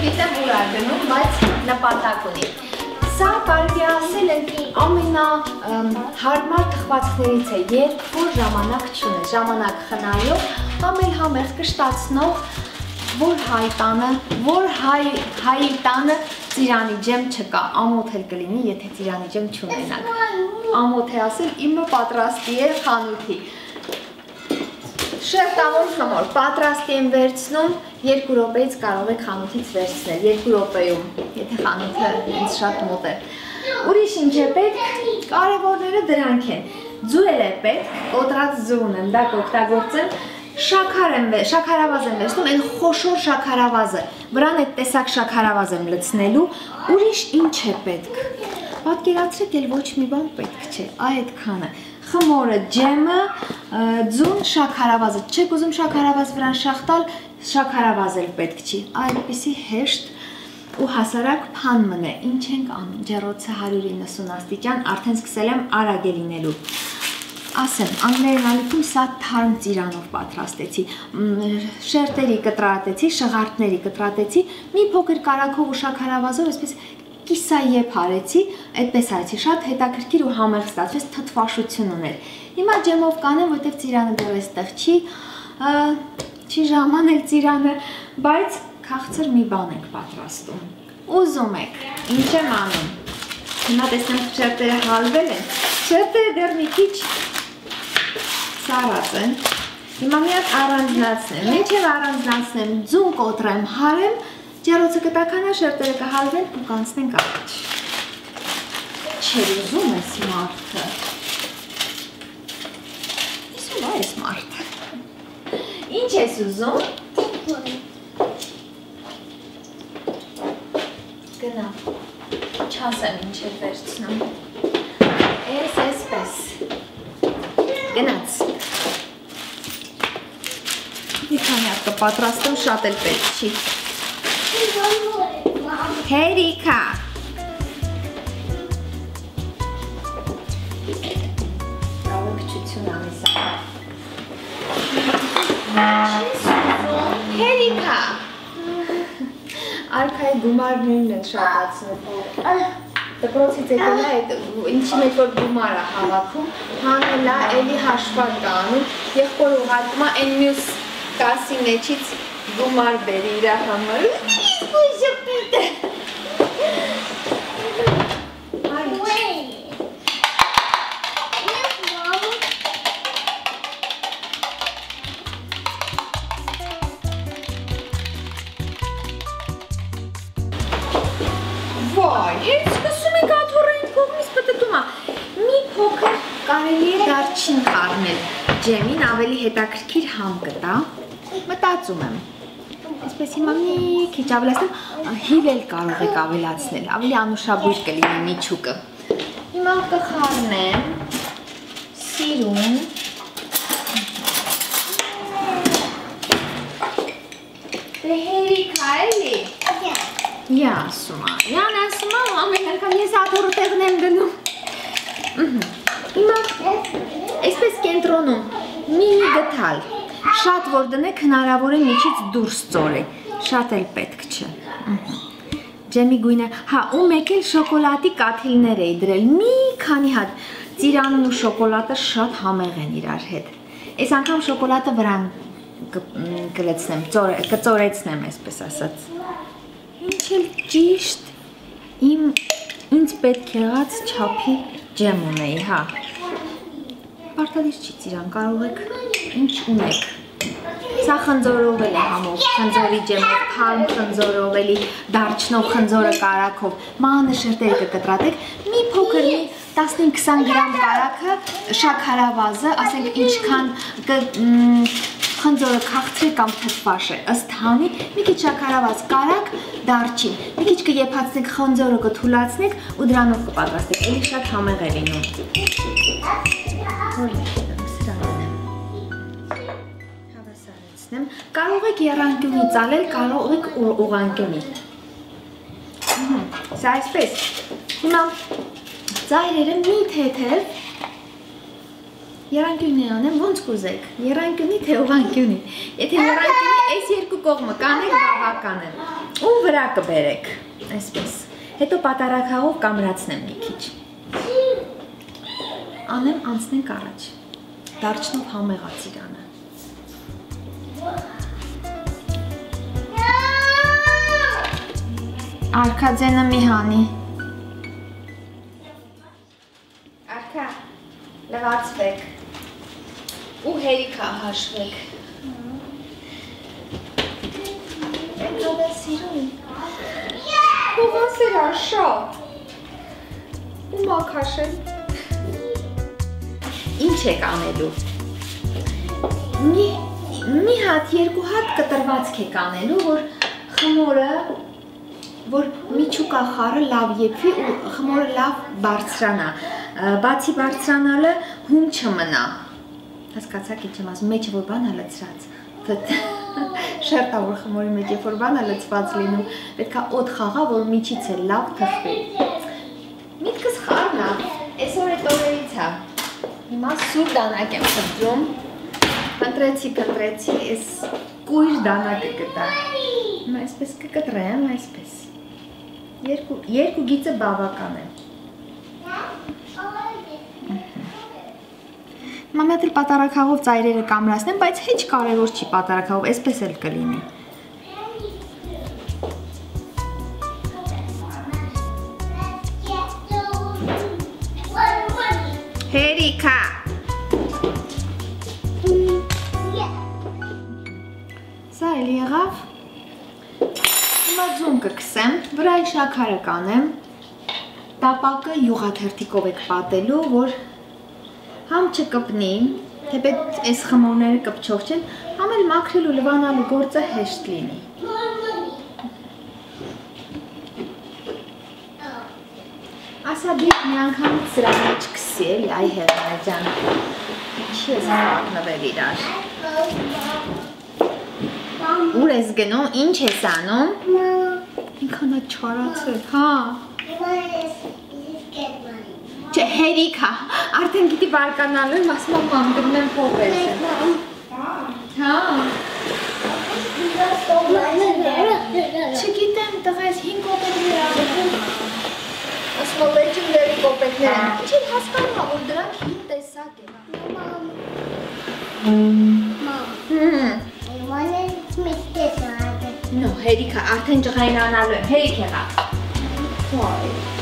գիտեմ ուր է գնում, բայց նպատակ ունի։ Սա կարելի ասել ամենա հարմար թխվածքներից է, երբ որ ժամանակ չունես, ժամանակ խնայող, ամեն համեղ կշտացնող, որ հայ տանը, որ հայ հայի տանը ծիրանի ջեմ չկա, ամոթ էլ կլինի, եթե ծիրանի ջեմ չունենաք։ Ամոթ է ասել, իմը պատրաստի է խանութի։ Շերտավոր խմոր պատրաստի եմ վերցնում, 2 րոպեից կարող եք խանութից վերցնել, 2 րոպեում, եթե խանութը ինձ շատ մոտ է։ Ուրիշ ինչ է պետք, կարևորները դրանք են։ Ձուեր է պետք, կոտրած ձուն եմ, դա կօգտագործեմ, շաքար եմ, շաքարավազ եմ վերցնում, այն խոշոր շաքարավազը, վրան այդ տեսակ շաքարավազ եմ լցնելու, ուրիշ ինչ է պետք։ Պատկերացրեք, էլ ոչ մի բան պետք չէ, այդքանը խմորը, ջեմը, ձուն, շաքարավազը։ Չեք ուզում շաքարավազ վրան շախտալ, շաքարավազ էլ պետք չի։ Այդպիսի հեշտ ու հասարակ փան մնե։ Ինչ ենք անում։ Ջեռոցը 190 աստիճան, արդեն սկսել եմ արագ է լինելու։ Ասեմ, անգլերեն ալիքում սա թարմ ծիրանով պատրաստեցի։ Շերտերի կտրատեցի, շղարդների կտրատեցի, մի փոքր կարակով ու շաքարավազով, այսպես կիսաեփ արեցի, այդպես արեցի, շատ հետաքրքիր ու համեղ ստացվեց, թթվաշություն ուներ։ Հիմա ջեմով կանեմ, որտեվ ծիրանը դեռ էստեղ չի, չի ժամանել ծիրանը, բայց քաղցր մի բան ենք պատրաստում։ Ուզում եք, ինչ եմ անում։ Հիմա տեսնեմ շերտերը հալվել են։ Շերտերը դեռ մի քիչ սարած են։ Հիմա մի հատ առանձնացնեմ։ Մինչև առանձնացնեմ, ձուն կոտրեմ, հարեմ, Ջեռոցը կտականա, շերտերը կհալվեն ու կանցնենք առաջ։ Չեր ուզում ես մարդը։ Իսու վայ ես մարդը։ Ինչ ես ուզում։ Գնա։ Չասեմ ինչ է վերցնում։ Ես էսպես։ Գնաց։ Մի քանի հատ կպատրաստեմ, շատ էլ պետք չի։ Հերիքա։ Կարողություն անի սա։ Հերիքա։ Արքայի գումարներն են շատացնում։ Դպրոցից եկել է այդ ինչի մեջ որ գումար է հավաքում, հանելա, էլի հաշվար կանում, եղբոր ուղարկում է այն մյուս կասի մեջից գումար բերի իր համար։ Ու ժպիտը։ Վայ, հենց սկսում ենք աթոռային կողմից պտտումը։ Մի փոքր կարելի է դարչին խառնել։ Ջեմին ավելի հետաքրքիր համ կտա։ Մտածում եմ։ Այսպես հիմա մի քիչ ավելացնեմ, հիվել կարող եք ավելացնել, ավելի անուշաբույր կլինի միջուկը։ Հիմա կխառնեմ սիրուն Դե հերիքա էլի։ Յա ասում է, յան ասում է, ամեն արկամ ես աթորը տեղն եմ գնում։ Հիմա այսպես կենտրոնում մինի գթալ, շատ որ դնեք հնարավոր է միջից դուրս ծորի, շատ էլ պետք չէ։ Ջեմի գույնը, հա, ու մեկ էլ շոկոլատի կաթիլներ էի դրել, մի քանի հատ, ծիրանն ու շոկոլատը շատ համեղ են իրար հետ։ Այս անգամ շոկոլատը վրան կլեցնեմ, կծորեցնեմ, այսպես ասած ինչ էլ ճիշտ իմ ինձ պետք եղած չափի ջեմ ունեի, հա։ Պարտադիր չի ծիրան, կարող եք ինչ ունեք։ Սա խնձորով էլ է համով, խնձորի ջեմով, թարմ խնձորով էլի, դարչնով խնձորը կարակով, մանր շերտերը կկտրատեք, մի փոքր մի 15-20 գրամ կարակը շաքարավազը, ասենք ինչքան խնձորը քաղցրի կամ թթվաշ է, ըստ հանի, մի քիչ շաքարավազ կարակ, դարչին, մի քիչ կեփացնեք խնձորը կթուլացնեք ու դրանով կպատրաստեք, էլի շատ համեղ է լինում։ Որ սրանն հավասարեցնեմ։ Կարող եք երանգյունի ծալել, կարող եք ուղանկյունի։ Սա այսպես։ Հիմա ծայրերը մի թեթև Երանկյունի անեմ, ոնց կուզեք։ Երանկյունի թե ուղանկյունի։ Եթե երանկյունի այս երկու կողմը կանեք, բավական է։ Ու վրա կբերեք, այսպես։ Հետո պատարակաղով կամրացնեմ մի քիչ։ Անեմ անցնենք առաջ։ Դարձնով համեղաց իրանը։ Արքաձենը մի հանի։ Արքա, լվացվեք ու հերիքա հաշվեք։ Մենք ով է սիրում։ Փողասեր աշա։ Ու մաքաշել։ Ինչ եք անելու։ Մի մի հատ, երկու հատ կտրվածք եք անելու, որ խմորը որ միջուկա խառը լավ եփի ու խմորը լավ բարձրանա։ Բացի բարձրանալը հում չմնա։ Հասկացաք ինչ եմ ասում, մեջը որ բան է լցրած։ Շերտա որ խմորի մեջ երբ որ բան է լցված լինում, պետքա օդ խաղա, որ միջից է լավ թխվի։ Միտքս խառն է։ Այսօր է տորերից է։ Հիմա սուր դանակ եմ խնդրում։ Փնտրեցի, փնտրեցի, այս կույր դանակը գտա։ այսպես կկտրեմ, այսպես։ Երկու երկու գիծը բավական է։ Մամա դեռ պատարակաղով ծայրերը կամրացնեմ, բայց հեչ կարևոր չի պատարակաղով, այսպես էլ կլինի։ Հերիքա։ Սա էլ եղավ Հիմա ձուն կքսեմ, վրայի շաքարը կանեմ, տապակը յուղաթերթիկով եք պատելու, որ համ չկպնի, թեպետ այս խմորները կպչող չեն, համ էլ մաքրելու լվանալու գործը հեշտ լինի։ Ասա դիք մի անգամ սրա մեջ կսի էլի, այ հեղանա ջան, ինչի ես հաղնվել իրար։ Ուր ես գնում, ինչ ես անում։ Ինքանա չարացել, հա։ Չէ, հերիք հա, արդեն գիտի բարկանալու եմ, ասում եմ մամ գնում եմ փողես եմ։ Հա։ Չգիտեմ, տղայս 5 կոպեկներ անում։ Ասում եմ լեջնդերի կոպեկներ եմ հասկանում, որ դրանք հին տեսակ են։ Մամ։ No, հերիքա, արդեն ջղայնանալու եմ, հերիք եղա։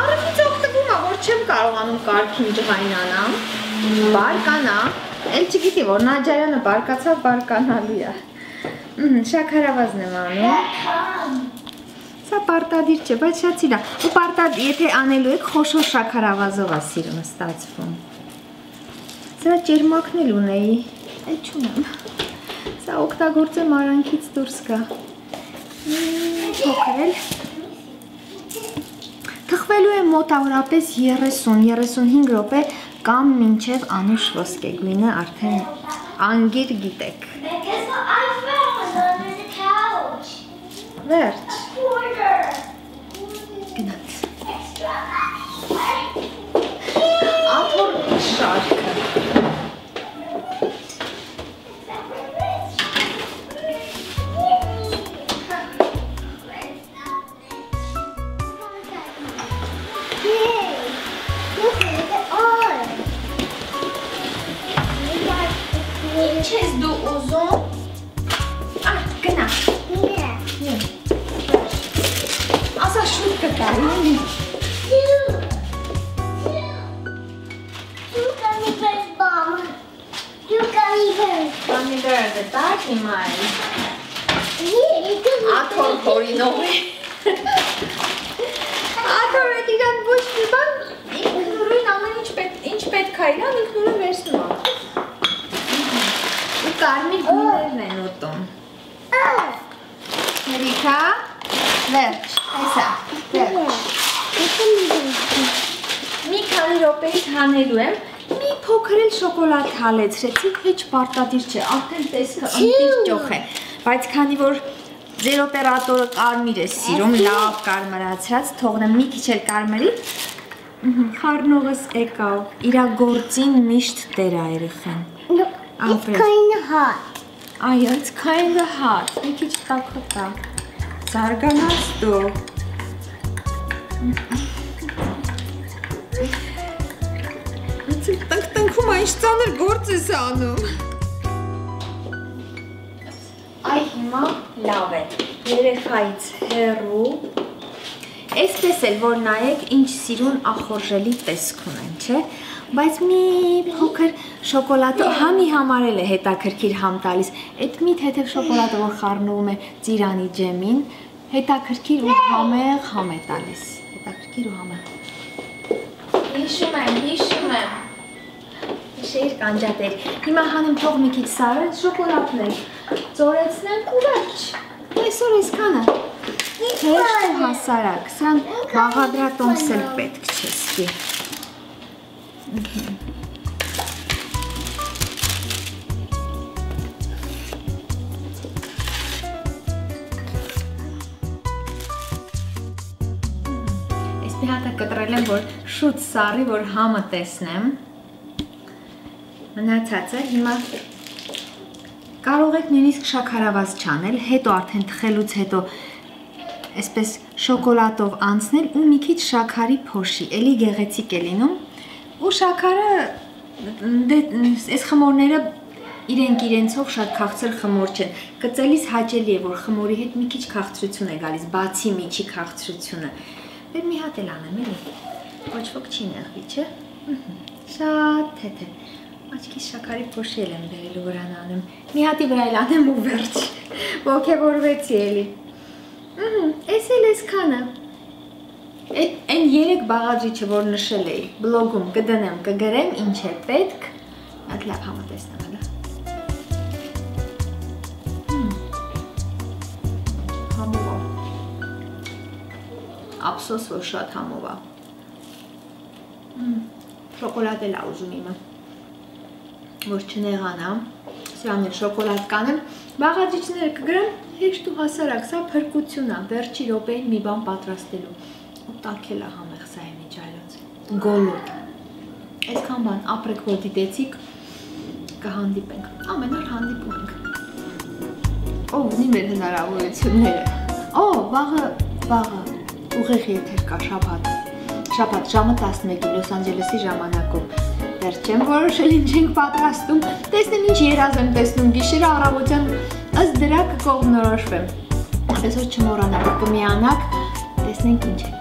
Արևից օգտվում է, որ չեմ կարողանում կարգին ջղայնանամ, բարկանա, էլ չգիտի, որ նաջարյանը բարկացավ, բարկանալու է։ Շաքարավազն եմ անում։ Սա պարտադիր չէ, բայց շատ սիրա։ Ու պարտադիր, եթե անելու եք, խոշոր շաքարավազով է սիրում ստացվում։ Սա ճերմակն էլ ունեի, այ չունեմ։ Սա օգտագործեմ արանքից դուրս գա։ Փոքրել։ Թխվելու է մոտավորապես 30-35 րոպե կամ մինչև անուշ ոսկեգույնը արդեն անգիր գիտեք։ Վերջ։ Գնաց։ Աթոր շարքը։ Դերդը տակ հիմա է։ Աթոր հորինով է։ Աթոր է իրան ոչ մի բան, ինքնուրույն ամեն ինչ պետք, ինչ պետք է իրան ինքնուրույն վերցնում է։ Ու կարմիր գույներն են ուտում։ Հերիքա, վերջ, այսա, վերջ։ Մի քանի րոպեից հանելու եմ, փոքր էլ շոկոլադ հալեցրեցի, հեչ պարտադիր չէ, արդեն տեսքը ընտիր ճոխ է, բայց քանի որ ձեր օպերատորը կարմիր է սիրում, լավ կարմրացրած, թողնեմ մի քիչ էլ կարմրի, Խառնողս եկավ։ Իրա գործին միշտ տեր Look, it's kind of hot. Այո, it's kind of hot։ Մի քիչ տաքոտ է։ Զարգանաց դու։ տանք-տանքում այն ծանր գործ ես անում։ Այ հիմա լավ է։ Երեխայից հեռու։ Այսպես էլ որ նայեք ինչ սիրուն ախորժելի տեսք ունեն, չէ՞։ Բայց մի փոքր շոկոլադը համի համար էլ է հետաքրքիր համ տալիս։ Այդ մի թեթև շոկոլադը որ խառնվում է ծիրանի ջեմին, հետաքրքիր ու համեղ համ է տալիս։ Հետաքրքիր ու համեղ։ Հիշում եմ, հիշում եմ։ Շեյր կանջատեր։ Հիմա հանեմ թող մի քիչ սարել շոկոլադներ։ Ծորեցնեմ ու վերջ։ Այսօր այսքանը։ ու հասարակ։ Սրան բաղադրատոմս էլ պետք չէ սկի։ Այս մի հատ է կտրել եմ, որ շուտ սարի, որ համը տեսնեմ։ Մնացածը հիմա կարող եք նույնիսկ շաքարավազ չանել, հետո արդեն թխելուց հետո այսպես շոկոլադով անցնել ու մի քիչ շաքարի փոշի, էլի գեղեցիկ է լինում։ Ու շաքարը դե այս խմորները իրենք իրենցով շատ քաղցր խմոր չեն։ Կծելիս հաճելի է, որ խմորի հետ մի քիչ քաղցրություն է գալիս, բացի միջի քաղցրությունը։ Մեր մի հատ էլ անեմ, էլի։ Ոչ ոք չի նեղվի, չէ։ Շատ թեթև։ Աչքիս շաքարի փոշի էլ եմ բերելու վրան անեմ։ Մի հատի վրա էլ անեմ ու վերջ։ Ոգևորվեցի էլի։ էս էլ էսքանը։ այն երեք բաղադրիչը, որ նշել էի, բլոգում կդնեմ, կգրեմ, ինչ է պետք։ Այդ լավ համատեսնեմ հələ։ Համով։ է։ Ափսոս, որ շատ համով է։ Մմ, Շոկոլադ էլ ա ուզում իմը։ Որ չնեղանա։ Սրան էլ շոկոլադ կանեմ։ Բաղադրիչները կգրեմ հեշտ ու հասարակ, սա փրկություն է, վերջի րոպեին մի բան պատրաստելու։ Ու տակել է համեղ սա է միջայլոց։ Գոլոտ։ Այսքան բան ապրեք որ դիտեցիք կհանդիպենք։ Ամենալ հանդիպում ենք։ Ո, ունի մեր հնարավորությունները։ Օ, վաղը, վաղը ուղիղ եթեր կա շաբաթ։ Շաբաթ ժամը 11-ի Լոս Անջելեսի ժամանակով։ Դեռ չեմ որոշել ինչ ենք պատրաստում։ Տեսնեմ ինչ երազ եմ տեսնում գիշերը առավոտյան ըստ դրա կկողմնորոշվեմ։ Այսօր չմոռանաք կմիանաք, տեսնենք ինչ ենք